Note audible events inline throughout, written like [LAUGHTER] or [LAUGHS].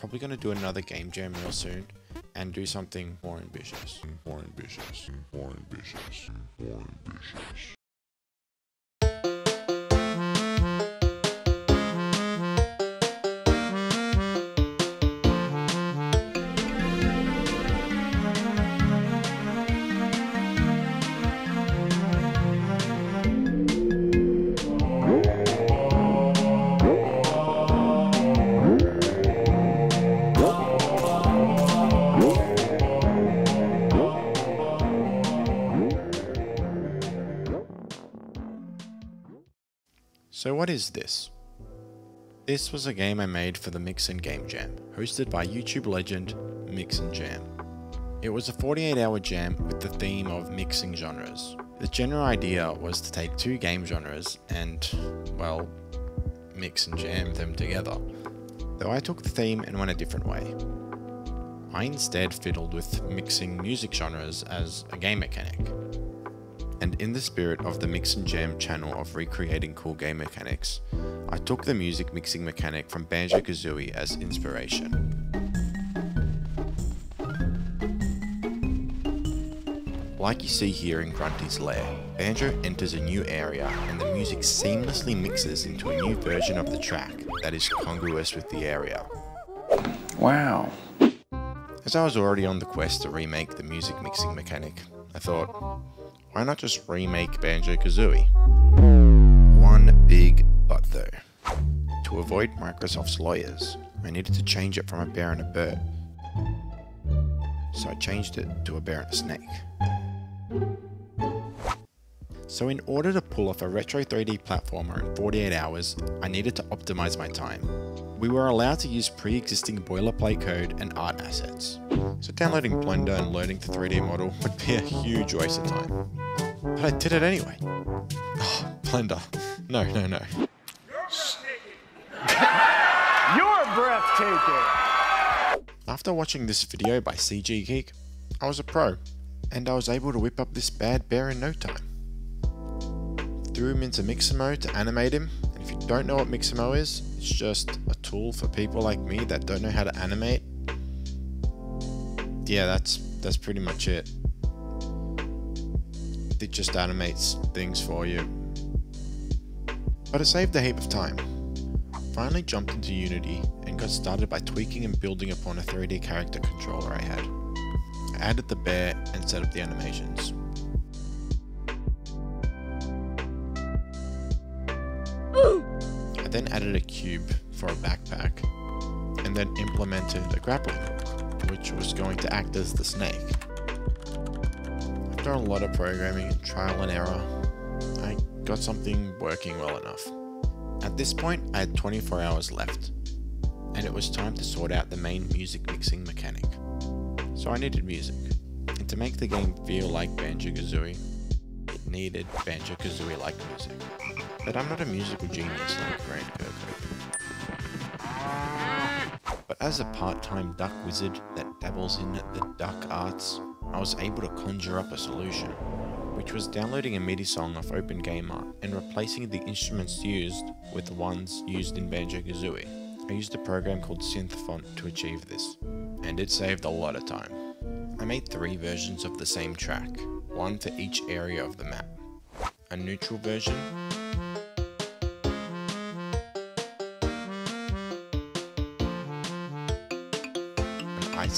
probably going to do another game jam real soon and do something more ambitious. More ambitious. More ambitious. More ambitious. So what is this? This was a game I made for the Mix and Game Jam, hosted by YouTube legend Mix and Jam. It was a 48 hour jam with the theme of mixing genres. The general idea was to take two game genres and, well, mix and jam them together. Though I took the theme and went a different way. I instead fiddled with mixing music genres as a game mechanic and in the spirit of the Mix and Jam channel of recreating cool game mechanics, I took the music mixing mechanic from Banjo Kazooie as inspiration. Like you see here in Grunty's lair, Banjo enters a new area and the music seamlessly mixes into a new version of the track that is congruous with the area. Wow. As I was already on the quest to remake the music mixing mechanic, I thought, why not just remake Banjo Kazooie? One big but though. To avoid Microsoft's lawyers, I needed to change it from a bear and a bird. So I changed it to a bear and a snake. So in order to pull off a retro 3D platformer in 48 hours, I needed to optimize my time. We were allowed to use pre-existing boilerplate code and art assets. So downloading Blender and learning the 3D model would be a huge waste of time. But I did it anyway. Oh, Blender. No, no, no. [LAUGHS] You're breathtaking. After watching this video by CG Geek, I was a pro, and I was able to whip up this bad bear in no time threw him into Mixamo to animate him. If you don't know what Mixamo is, it's just a tool for people like me that don't know how to animate. Yeah, that's that's pretty much it. It just animates things for you. But it saved a heap of time. Finally jumped into Unity and got started by tweaking and building upon a 3D character controller I had. I added the bear and set up the animations. Then added a cube for a backpack, and then implemented a grappling hook, which was going to act as the snake. After a lot of programming and trial and error, I got something working well enough. At this point, I had 24 hours left, and it was time to sort out the main music mixing mechanic. So I needed music, and to make the game feel like Banjo-Kazooie, it needed Banjo-Kazooie-like music. But I'm not a musical genius like Grant Kirkhope. But as a part-time duck wizard that dabbles in the duck arts, I was able to conjure up a solution, which was downloading a MIDI song off OpenGameArt and replacing the instruments used with the ones used in Banjo-Kazooie. I used a program called SynthFont to achieve this, and it saved a lot of time. I made three versions of the same track, one for each area of the map. A neutral version,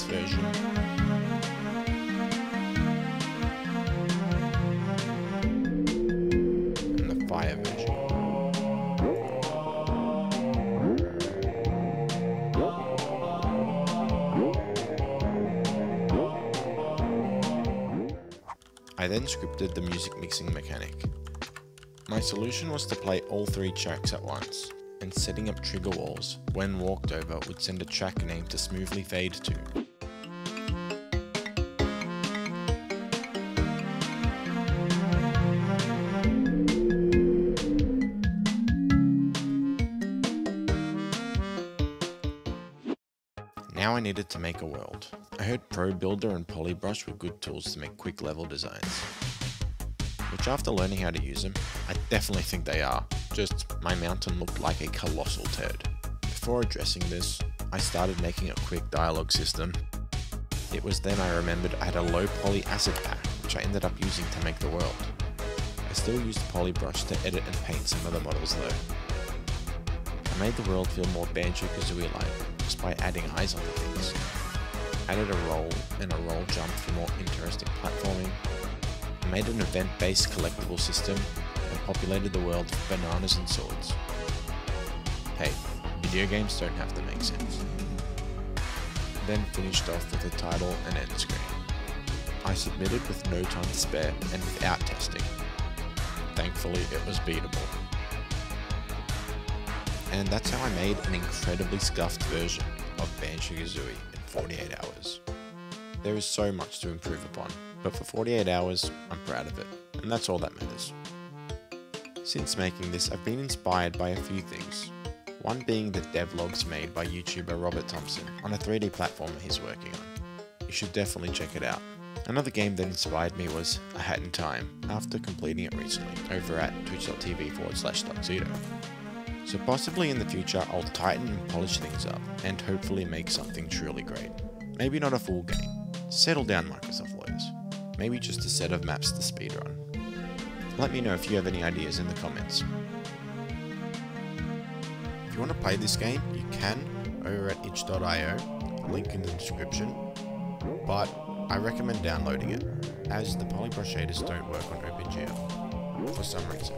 version. And the fire version. I then scripted the music mixing mechanic. My solution was to play all three tracks at once, and setting up trigger walls when walked over would send a track name to smoothly fade to. I needed to make a world. I heard ProBuilder and Polybrush were good tools to make quick level designs. Which after learning how to use them, I definitely think they are, just my mountain looked like a colossal turd. Before addressing this, I started making a quick dialogue system. It was then I remembered I had a low poly asset pack, which I ended up using to make the world. I still used Polybrush to edit and paint some of the models though. I made the world feel more Banjo-Kazooie-like just by adding eyes onto things. Added a roll and a roll jump for more interesting platforming. Made an event-based collectible system and populated the world with bananas and swords. Hey, video games don't have to make sense. Then finished off with a title and end screen. I submitted with no time to spare and without testing. Thankfully, it was beatable. And that's how I made an incredibly scuffed version of Banjo-Kazooie in 48 hours. There is so much to improve upon, but for 48 hours, I'm proud of it, and that's all that matters. Since making this, I've been inspired by a few things. One being the devlogs made by YouTuber Robert Thompson on a 3D platformer he's working on. You should definitely check it out. Another game that inspired me was A Hat in Time, after completing it recently, over at twitch.tv forward slash Duxxedo. So possibly in the future I'll tighten and polish things up, and hopefully make something truly great. Maybe not a full game. Settle down Microsoft lawyers. Maybe just a set of maps to speedrun. Let me know if you have any ideas in the comments. If you want to play this game, you can over at itch.io, link in the description, but I recommend downloading it, as the polybrush shaders don't work on OpenGL, for some reason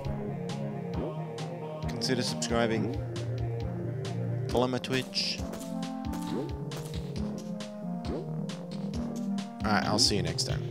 consider subscribing. Follow my Twitch. Alright, I'll see you next time.